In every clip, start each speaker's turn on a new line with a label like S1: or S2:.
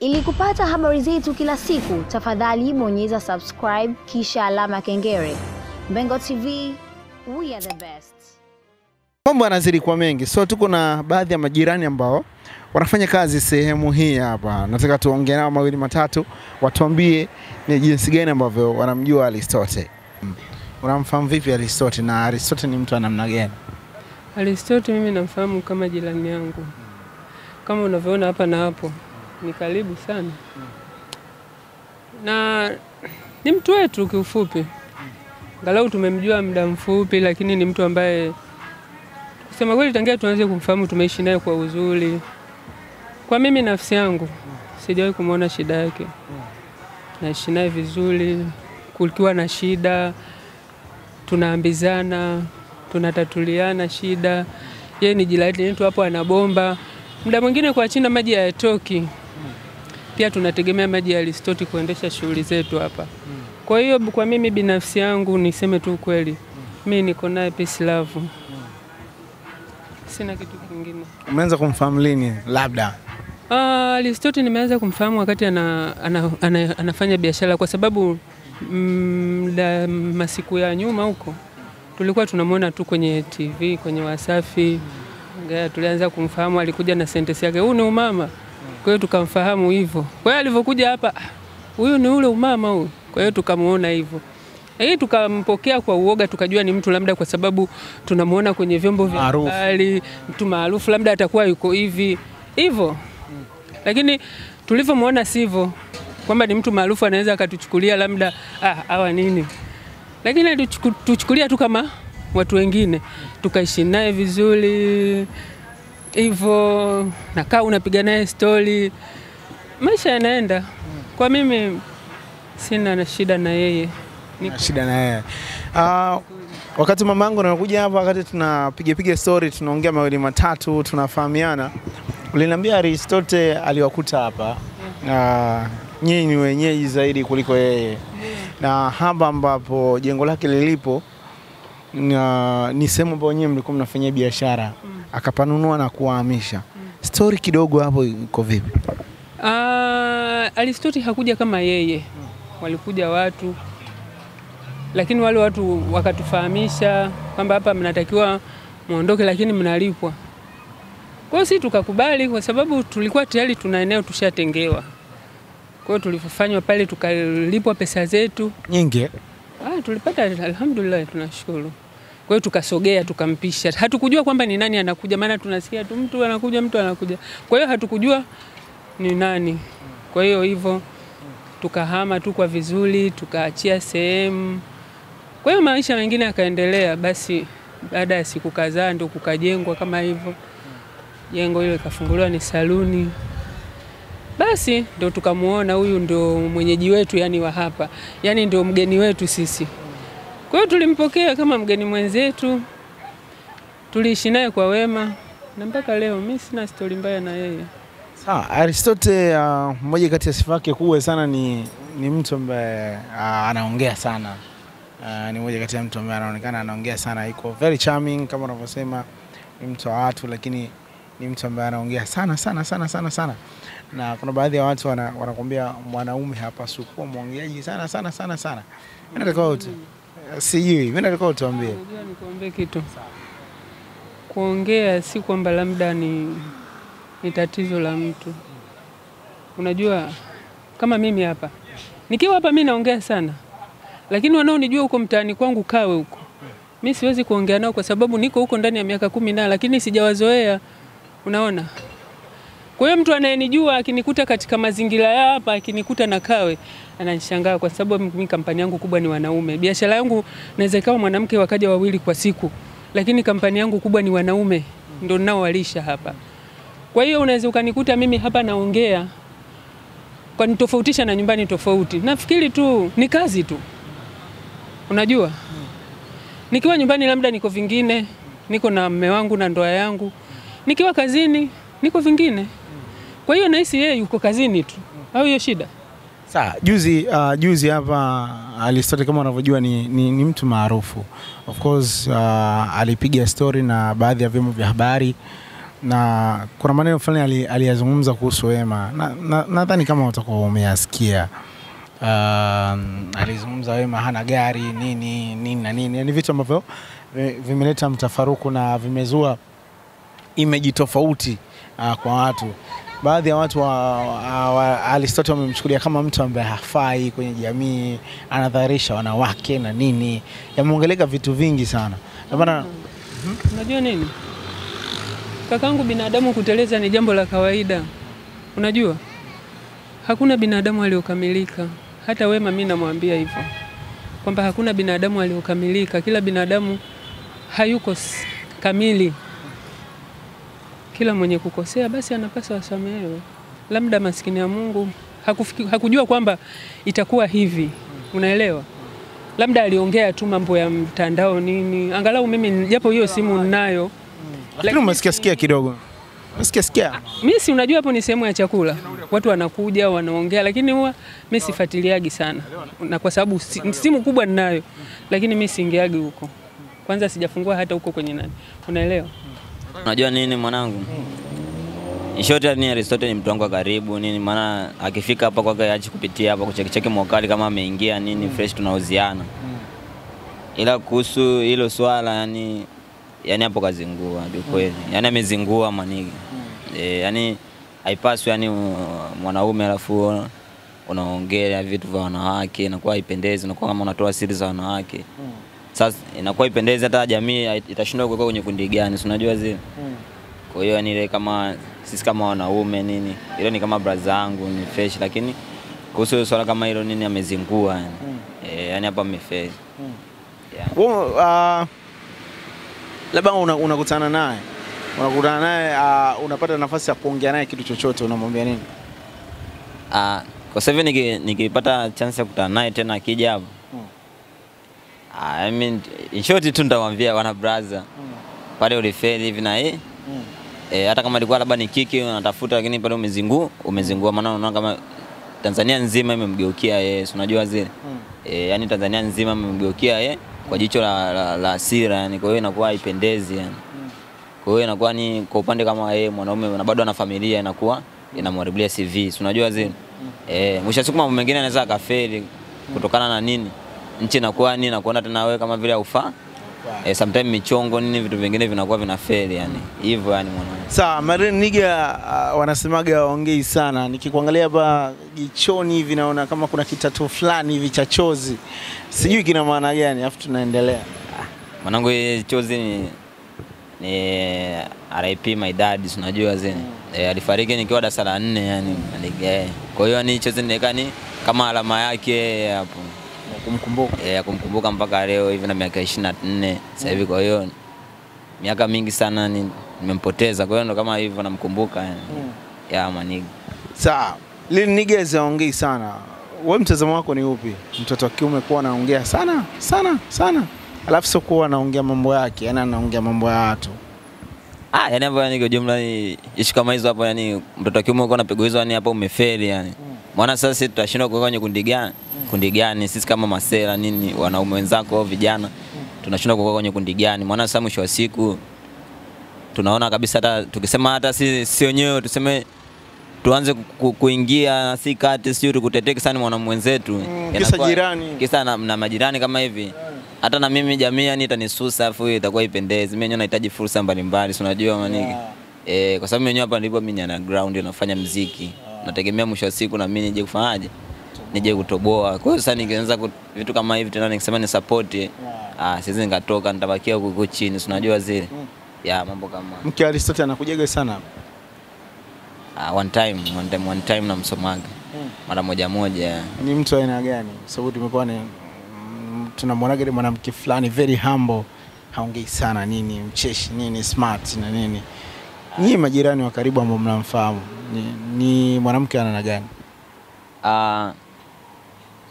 S1: Ili kupata habari zetu kila siku, tafadhali bonyeza subscribe kisha alama ya kengele. Mbengo TV, we are the best.
S2: Mambo yanazidi kuwa mengi, so tuko na baadhi ya majirani ambao wanafanya kazi sehemu hii hapa. Nataka tuongee nao mawili matatu, watuambie ni jinsi gani ambavyo wanamjua Aristotle. Unamfahamu vipi Aristotle na Aristotle ni mtu wa namna gani?
S3: Aristotle mimi namfahamu kama jirani yangu, kama unavyoona hapa na hapo, ni karibu sana na ni mtu wetu kiufupi. Angalau tumemjua muda mfupi, lakini ni mtu ambaye kusema kweli, tangia tuanze kumfahamu tumeishi naye kwa uzuri. Kwa mimi nafsi yangu sijawahi kumwona shida yake, naishi naye vizuri. Kukiwa na shida tunaambizana, tunatatuliana shida. Yeye ni jirani yetu hapo, anabomba. Muda mwingine kwa China maji hayatoki, pia tunategemea maji ya Alistoti kuendesha shughuli zetu hapa. Kwa hiyo kwa mimi binafsi yangu niseme tu kweli, mi niko naye peace love, sina kitu kingine.
S2: Umeanza kumfahamu lini? Labda
S3: Ah, Aristotle nimeanza kumfahamu wakati ana, ana, ana, anafanya biashara kwa sababu mda masiku ya nyuma huko tulikuwa tunamwona tu kwenye TV kwenye Wasafi. Tulianza kumfahamu, alikuja na sentensi yake, huu ni umama. Kwa hiyo tukamfahamu hivyo. Kwa hiyo alivyokuja hapa, "Ah, huyu ni ule umama huyu. Kwa hiyo tukamuona hivyo. Hii tukampokea kwa uoga, tukajua ni mtu labda kwa sababu tunamuona kwenye vyombo vya habari, mtu maarufu, labda atakuwa yuko hivi hivyo lakini tulivyomuona sivyo, kwamba ni mtu maarufu anaweza akatuchukulia labda ah, hawa nini, lakini alituchukulia tu kama watu wengine, tukaishi naye vizuri hivyo, nakaa unapiga naye stori, maisha yanaenda. Kwa mimi sina na shida na yeye,
S2: na shida na yeye. uh, wakati mamangu anakuja hapa, wakati tunapigapiga stori story, tunaongea mawili matatu, tunafahamiana, uliniambia Aristote aliwakuta hapa. Uh, nyinyi ni wenyeji zaidi kuliko yeye, na hapa ambapo jengo lake lilipo na ni sehemu ambayo wenyewe mlikuwa mnafanyia biashara, mm. akapanunua na kuwahamisha. Story kidogo hapo iko vipi?
S3: Ah, Aristotle hakuja kama yeye, mm. walikuja watu, lakini wale watu wakatufahamisha kwamba hapa mnatakiwa muondoke, lakini mnalipwa. Kwa hiyo sisi tukakubali, kwa sababu tulikuwa tayari tuna eneo tushatengewa. Kwa hiyo tulivyofanywa pale, tukalipwa pesa zetu.
S2: Nyingi?
S3: Ah, tulipata alhamdulillah, tunashukuru. Kwa hiyo tukasogea tukampisha. Hatukujua kwamba ni nani anakuja, maana tunasikia tu mtu anakuja, mtu anakuja. Kwa hiyo hatukujua ni nani. Kwa hiyo hivyo tukahama tu kwa vizuri, tukaachia sehemu. Kwa hiyo maisha mengine yakaendelea. Basi baada ya siku kadhaa ndio kukajengwa kama hivyo, jengo hilo ikafunguliwa ni saluni. Basi ndo tukamuona huyu ndo mwenyeji wetu, yani wa hapa, yani ndo mgeni wetu sisi. Kwa hiyo tulimpokea kama mgeni mwenzetu, tuliishi naye kwa wema na mpaka leo mi sina stori mbaya na yeye.
S2: Sawa, Aristote uh, mmoja kati ya sifa yake kubwa sana ni, ni mtu ambaye uh, anaongea sana. Uh, ni mmoja kati ya mtu ambaye anaonekana anaongea sana, iko very charming kama unavyosema, ni mtu wa watu, lakini ni mtu ambaye anaongea sana sana sana sana sana, na kuna baadhi ya watu wana, wanakwambia mwanaume hapaswi kuwa mwongeaji sana sana sana sana. Mimi nataka wote sijui, mimi nataka utuambie.
S3: Unajua nikuambie kitu, kuongea si kwamba labda ni, ni tatizo la mtu. Unajua kama mimi hapa nikiwa hapa mimi naongea sana, lakini wanaonijua huko mtaani kwangu Kawe huko, mi siwezi kuongea nao kwa sababu niko huko ndani ya miaka kumi na lakini sijawazoea, unaona. Kwa hiyo mtu anayenijua akinikuta katika mazingira ya hapa, akinikuta na Kawe ananishangaa, kwa sababu mimi kampani yangu kubwa ni wanaume. Biashara yangu naweza ikawa mwanamke wakaja wawili kwa siku, lakini kampani yangu kubwa ni wanaume, ndio ninaowalisha hapa. Kwa hiyo unaweza ukanikuta mimi hapa naongea kwa nitofautisha na nyumbani tofauti. Nafikiri tu ni kazi tu, unajua nikiwa nyumbani labda niko vingine, niko na mme wangu na ndoa yangu, nikiwa kazini niko vingine. Kwa hiyo nahisi yeye yuko kazini tu, au hiyo shida?
S2: Sawa, juzi uh, juzi hapa Aristotle kama unavyojua ni, ni, ni mtu maarufu of course uh, alipiga story na baadhi ya vyombo vya habari na kuna maneno fulani ali- aliyazungumza kuhusu Wema nadhani na, na kama utakuwa umeyasikia. Uh, alizungumza Wema hana gari nini nini na nini, ni vitu ambavyo vimeleta mtafaruku na vimezua imeji tofauti uh, kwa watu. Baadhi ya watu wa, wa, wa Aristotle wamemchukulia kama mtu ambaye hafai kwenye jamii, anadharisha wanawake na nini, yameongeleka vitu vingi sana. Maana
S3: Unajua nini kakangu, binadamu kuteleza ni jambo la kawaida. Unajua hakuna binadamu aliyokamilika. Hata Wema mi namwambia hivyo kwamba hakuna binadamu aliyokamilika. Kila binadamu hayuko kamili. Kila mwenye kukosea basi anapaswa asamehewe. Labda maskini ya Mungu hakufiki, hakujua kwamba itakuwa hivi, unaelewa? Labda aliongea tu mambo ya mtandao nini, angalau mimi japo hiyo simu ninayo
S2: lakini umesikia sikia kidogo, umesikia sikia
S3: mi si unajua hapo ni sehemu ya chakula, watu wanakuja wanaongea, lakini huwa mi sifuatiliagi sana, na kwa sababu simu kubwa ninayo, lakini mi siingiagi huko. Kwanza sijafungua hata huko kwenye nani, unaelewa?
S4: Unajua nini mwanangu? In short ni Aristotle ni mtu wangu wa karibu nini, maana akifika hapa kwake achi kupitia hapa kuchekicheki mokali kama ameingia nini fresh, tunauziana. Ila kuhusu hilo swala yani, yani hapo kazingua kiukweli, yani amezingua manigi e, yani haipaswi yani mwanaume alafu unaongelea vitu vya wanawake, inakuwa haipendezi, unakuwa kama unatoa siri za wanawake. Sasa inakuwa ipendezi, hata jamii itashindwa kuweka kwenye kundi gani, si unajua zile mm. kwa hiyo yani ile kama sisi kama wanaume nini, ile ni kama braza yangu ni fresh, lakini kuhusu hiyo swala kama hilo nini amezingua yani. e, yani hapa amefeli. Yeah.
S2: Wewe, uh, labda una- unakutana naye unakutana naye uh, unapata nafasi ya kuongea naye kitu chochote, unamwambia nini?
S4: Uh, kwa sasa hivi nikipata chance ya kukutana naye tena akija hapo. Ah, I mean, in short tu nitamwambia wana braza. Pale ulifeli hivi na eh. Eh, hata kama ilikuwa labda ni kiki unatafuta lakini pale umezingua, umezingua maana unaona kama Tanzania nzima imemgeukia yeye, si unajua zile. Eh, yani Tanzania nzima imemgeukia yeye kwa jicho la, la, la hasira yani, kwa hiyo inakuwa haipendezi yani. Kwa hiyo inakuwa ni kwa upande kama yeye mwanaume na bado ana familia inakuwa inamharibia CV, si unajua zile. Eh, mwisho siku mambo mengine anaweza akafeli kutokana na nini? Nchi inakuwa nini nakuona tena wewe kama vile haufaa. Eh, sometimes michongo nini vitu vingine vinakuwa vinafeli yani. Hivyo yani mwanangu.
S2: Sawa, Marine Niga uh, wanasemaga waongei sana. Nikikuangalia hapa jichoni hivi naona kama kuna kitatu fulani hivi cha chozi, sijui kina maana gani, afu tunaendelea.
S4: Mwanangu chozi ni ni RIP my dad, unajua zile. E, alifariki nikiwa darasa la nne yani. Ali- Eh, kwa hiyo ni chozi niweka ni kama alama yake hapo.
S2: Kumkumbuka
S4: Eh, ya kumkumbuka mpaka leo hivi na miaka 24 sasa hivi, kwa hiyo miaka mingi sana ni nimempoteza, kwa hiyo ndo kama hivyo namkumbuka yani. Ya manigi.
S2: sawa. Lil Niga haongei sana, we mtazamo wako ni upi? Mtoto wa kiume kuwa anaongea sana sana sana, alafu sio kuwa anaongea mambo yake, yani anaongea mambo ya watu.
S4: Ah, yani hapo yani kwa jumla ni ishi kama hizo hapo yani mtoto wa kiume uko anapigwa hizo yani hapo umefeli yani. Maana sasa sisi tutashindwa kuweka kwenye kundi gani? Kundi gani sisi kama masela nini wanaume wenzako au vijana tunashindwa kukaa kwenye kundi gani? Maana sasa mwisho wa siku tunaona kabisa hata tukisema hata si si wenyewe tuseme tuanze ku, ku, kuingia na si kati sio tukuteteke sana mwana mwenzetu
S2: Mm, kisa jirani.
S4: kisa na, na majirani kama hivi. Hata na mimi jamii yani itanisusa afu itakuwa ipendezi mimi nahitaji fursa mbalimbali si unajua maniki eh, kwa sababu mimi wenyewe hapa ndipo mimi na ground nafanya mziki nategemea mwisho wa siku na mimi nije kufanyaje nije kutoboa kwa hiyo sasa ningeanza vitu kama hivi tena nikisema ni support yeah. ah siwezi nikatoka nitabakia huko chini si unajua zile mm. ya mambo kama
S2: Mke wa Aristotle anakujaga sana.
S4: Ah, one time, one time, one time namsomaga mara moja moja.
S2: ni mtu aina gani? Sababu tumekuwa mm, tunamwonaga ile mwanamke fulani very humble, haongei sana nini, mcheshi nini, smart na nini. Nyinyi majirani wa karibu ambao mnamfahamu ni, ni mwanamke ana gani?
S4: Ah,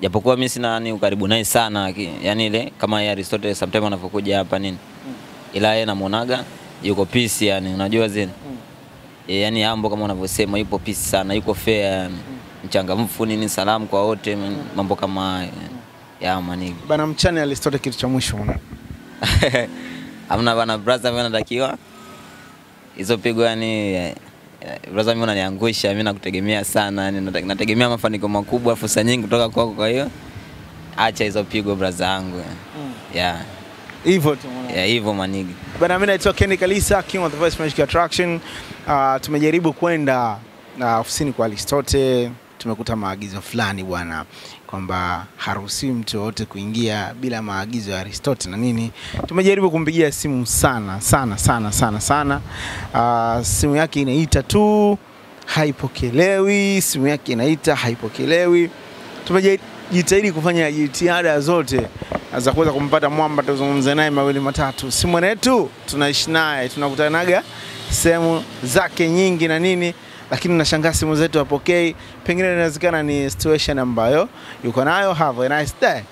S4: japokuwa mimi sina ni ukaribu naye sana, yani ile kama yeye Aristotle sometimes anapokuja hapa nini, mm. ila yeye namuonaga yuko peace, yani unajua zile e, yani ambo kama unavyosema yupo peace sana, yuko fair yani mchangamfu nini, salamu kwa wote, mambo kama hayo yani. ya manigi
S2: Bana mchane Aristotle, kitu cha mwisho mwana.
S4: amna bana brother, mimi natakiwa hizo pigo yani eh, eh, brother, mimi unaniangusha, mimi nakutegemea sana, yani nategemea mafanikio makubwa, fursa nyingi kutoka kwako, kwa hiyo acha hizo pigo brother yangu. Yeah,
S2: Hivyo tu mwanangu.
S4: yeah, hivyo manigi.
S2: Bana, mimi naitwa Kenny Kalisa, King of the Voice Magic Attraction. Uh, tumejaribu kwenda uh, ofisini kwa Aristote, tumekuta maagizo fulani bwana kwamba haruhusiwi mtu yoyote kuingia bila maagizo ya Aristote na nini. Tumejaribu kumpigia simu sana sana sana sana sana. Uh, simu yake inaita tu haipokelewi, simu yake inaita haipokelewi. Tumejitahidi kufanya jitihada zote za kuweza kumpata mwamba tuzungumze naye mawili matatu. Si mwanetu tunaishi naye, tunakutanaga sehemu zake nyingi na nini, lakini nashangaa simu zetu hapokei. Pengine inawezekana ni situation ambayo yuko nayo. Have a nice day.